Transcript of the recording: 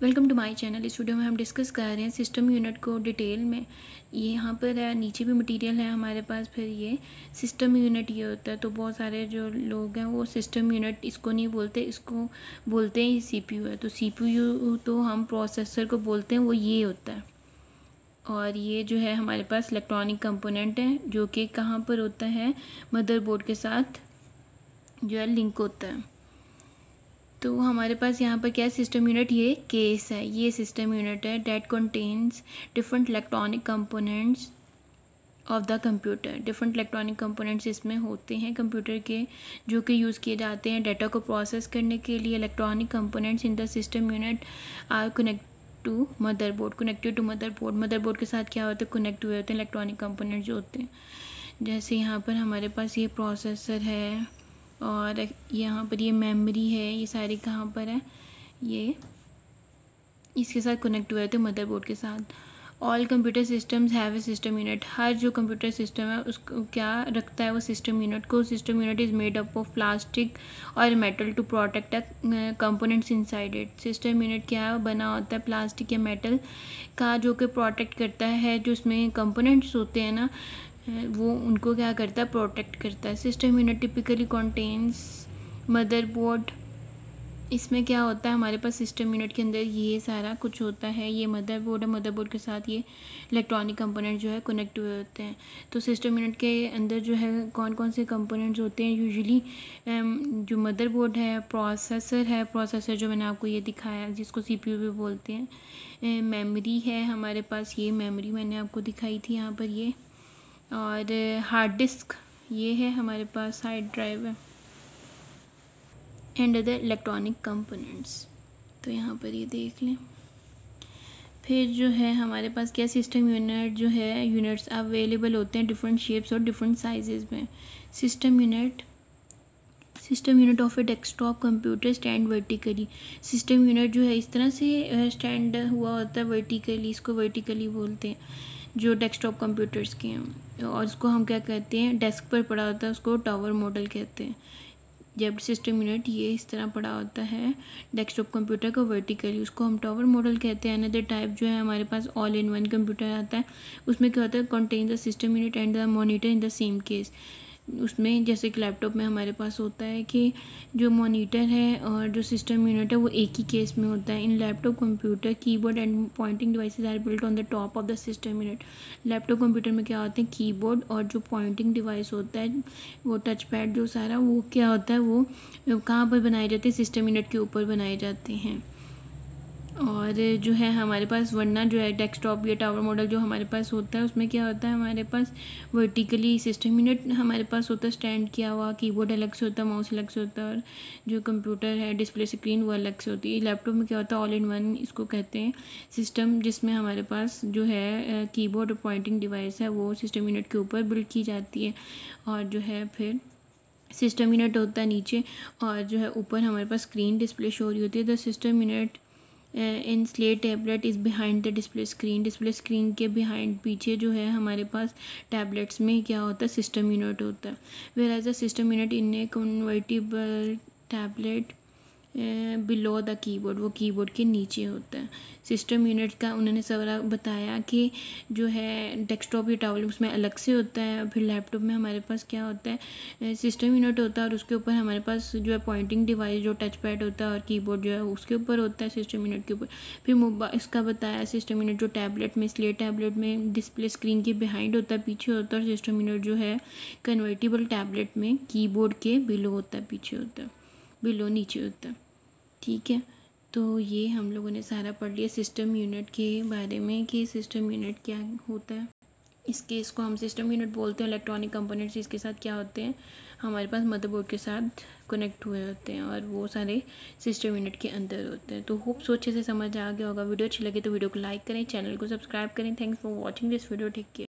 Welcome to my channel. इस video में हम डिस्कस कर रहे हैं सिस्टम यूनिट को डिटेल में। ये यहाँ पर है, नीचे भी मटेरियल है हमारे पास। फिर ये सिस्टम यूनिट ये होता है तो बहुत सारे जो लोग हैं वो सिस्टम यूनिट इसको नहीं बोलते, इसको बोलते हैं सीपीयू है। तो सीपीयू तो हम प्रोसेसर को बोलते हैं, वो ये होता है। और ये जो है हमारे पास इलेक्ट्रॉनिक कंपोनेंट है, जो कि कहाँ पर होता है? मदरबोर्ड के साथ जो है लिंक होता है। तो हमारे पास यहाँ पर क्या सिस्टम यूनिट ये केस है। ये सिस्टम यूनिट है that contains different electronic components of the computer different electronic components इसमें होते हैं कंप्यूटर के, जो कि यूज़ किए जाते हैं डाटा को प्रोसेस करने के लिए। Electronic components in the system unit are connect to motherboard connected to motherboard motherboard के साथ क्या होता है? कनेक्ट हुए होते हैं इलेक्ट्रॉनिक कंपोनेंट जो होते हैं। जैसे यहाँ पर हमारे पास ये प्रोसेसर है। और यहाँ पर ये मेमोरी है, ये सारे कहाँ पर है? ये इसके साथ कनेक्ट हुए थे मदरबोर्ड के साथ। All computer systems have a system unit हर जो कंप्यूटर सिस्टम है उसको क्या रखता है वो सिस्टम यूनिट को? System unit is made up of plastic और metal to protect a components inside it system unit क्या बना होता है प्लास्टिक या मेटल का, जो कि प्रोटेक्ट करता है, जो उसमें कंपोनेंट्स होते हैं ना वो उनको क्या करता है प्रोटेक्ट करता है। System unit typically contains motherboard इसमें क्या होता है, हमारे पास सिस्टम यूनिट के अंदर ये सारा कुछ होता है, ये मदरबोर्ड है मदरबोर्ड के साथ ये इलेक्ट्रॉनिक कंपोनेंट जो है कनेक्ट हुए होते हैं। तो सिस्टम यूनिट के अंदर जो है कौन कौन से कंपोनेंट्स होते हैं? यूजुअली जो मदरबोर्ड है प्रोसेसर है। प्रोसेसर जो मैंने आपको ये दिखाया, जिसको सीपीयू भी बोलते हैं। मेमोरी है, हमारे पास ये मेमोरी मैंने आपको दिखाई थी यहाँ पर ये। और हार्ड डिस्क ये है हमारे पास हार्ड ड्राइव है। एंड अदर इलेक्ट्रॉनिक कंपोनेंट्स तो यहाँ पर ये देख लें। फिर जो है हमारे पास क्या सिस्टम यूनिट जो है यूनिट्स अवेलेबल होते हैं डिफरेंट शेप्स और डिफरेंट साइजेस में। System unit system unit of a desktop computer stand vertically system unit जो है, इस तरह से स्टैंड हुआ होता है वर्टिकली इसको वर्टिकली बोलते हैं, जो डेस्कटॉप कंप्यूटर्स के हैं। और उसको हम क्या कहते हैं? डेस्क पर पड़ा होता है, उसको टावर मॉडल कहते हैं। जब सिस्टम यूनिट ये इस तरह पड़ा होता है डेस्कटॉप कंप्यूटर का वर्टिकली उसको हम टावर मॉडल कहते हैं। अनदर टाइप जो है, हमारे पास ऑल इन वन कंप्यूटर आता है, उसमें क्या होता है? Contain the system unit and the monitor in the same case उसमें जैसे कि लैपटॉप में हमारे पास होता है कि जो मॉनिटर है और जो सिस्टम यूनिट है वो एक ही केस में होता है। In laptop computer keyboard and pointing devices are built on the top of the system unit laptop computer में क्या होते हैं? कीबोर्ड और जो पॉइंटिंग डिवाइस होता है, वो टच पैड जो सारा, वो क्या होता है? वो कहाँ पर बनाए जाते हैं? सिस्टम यूनिट के ऊपर बनाए जाते हैं। और जो है हमारे पास, वरना जो है डेस्कटॉप या टावर मॉडल जो हमारे पास होता है, उसमें क्या होता है, हमारे पास वर्टिकली सिस्टम यूनिट हमारे पास होता है स्टैंड किया हुआ कीबोर्ड अलग से होता है माउस अलग से होता है, और जो कंप्यूटर है डिस्प्ले स्क्रीन वो अलग से होती है। लैपटॉप में क्या होता है ऑल इन वन इसको कहते हैं। सिस्टम जिसमें हमारे पास जो है कीबोर्ड और पॉइंटिंग डिवाइस है, वो सिस्टम यूनिट के ऊपर बिल्ड की जाती है। और जो है फिर सिस्टम यूनिट होता है नीचे, और जो है ऊपर हमारे पास स्क्रीन डिस्प्ले शो हो रही होती है। The system unit in slate tablet is behind the display screen display screen के बिहाइंड पीछे जो है हमारे पास टैबलेट्स में क्या होता है? सिस्टम यूनिट होता है। Whereas a system unit in a convertible tablet below the keyboard वो कीबोर्ड के नीचे होता है। सिस्टम यूनिट का उन्होंने सारा बताया कि जो है डेस्कटॉप या टावल उसमें अलग से होता है, फिर लैपटॉप में हमारे पास क्या होता है? सिस्टम यूनिट होता है और उसके ऊपर हमारे पास जो है पॉइंटिंग डिवाइस जो टच पैड होता है और कीबोर्ड जो है उसके ऊपर होता है सिस्टम यूनिट के ऊपर। फिर मोबाइल इसका बताया सिस्टम यूनिट जो टैबलेट में, इसलिए टैबलेट में डिस्प्ले स्क्रीन के बिहाइंड होता है, पीछे होता है और सिस्टम यूनिट जो है कन्वर्टिबल टैबलेट में कीबोर्ड के बिलो होता है, पीछे होता है। बिलो नीचे है ठीक है? तो ये हम लोगों ने सारा पढ़ लिया सिस्टम यूनिट के बारे में कि सिस्टम यूनिट क्या होता है। इसके, इसको हम सिस्टम यूनिट बोलते हैं इलेक्ट्रॉनिक कंपोनेंट्स इसके साथ क्या होते हैं? हमारे पास मदरबोर्ड के साथ कनेक्ट हुए होते हैं और वो सारे सिस्टम यूनिट के अंदर होते हैं। तो होप सो अच्छे से समझ आ गया होगा। वीडियो अच्छी लगे तो वीडियो को लाइक करें चैनल को सब्सक्राइब करें। Thanks for watching this video take care